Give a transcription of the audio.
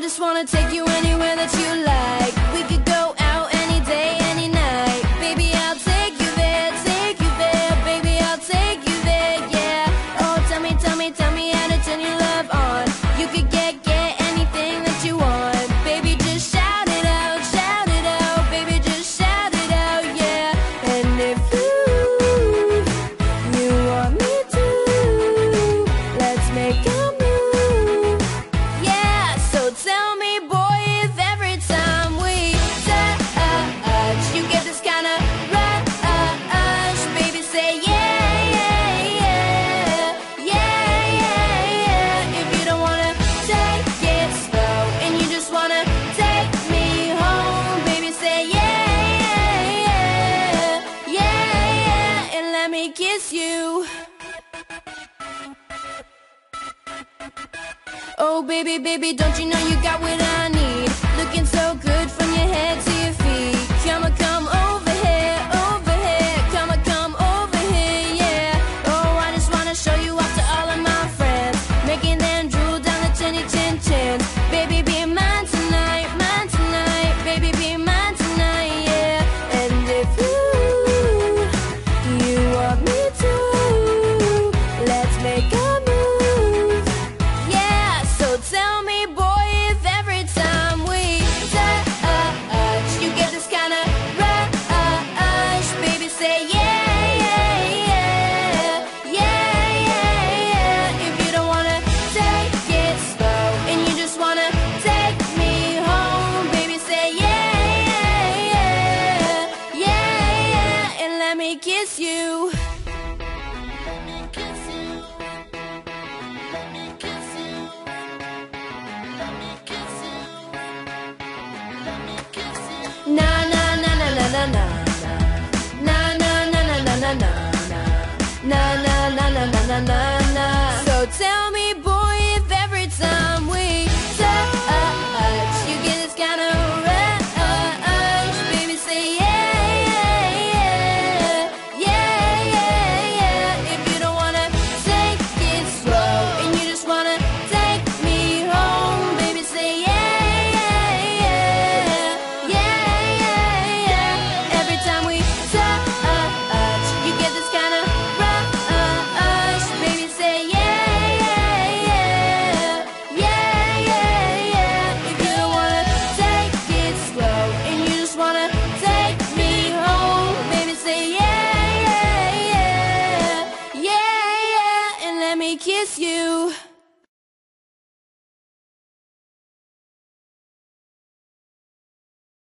just wanna take you anywhere that you tell me Oh baby, baby, don't you know you got what I need? Looking so good from your head to your feet. Come on, come on. you.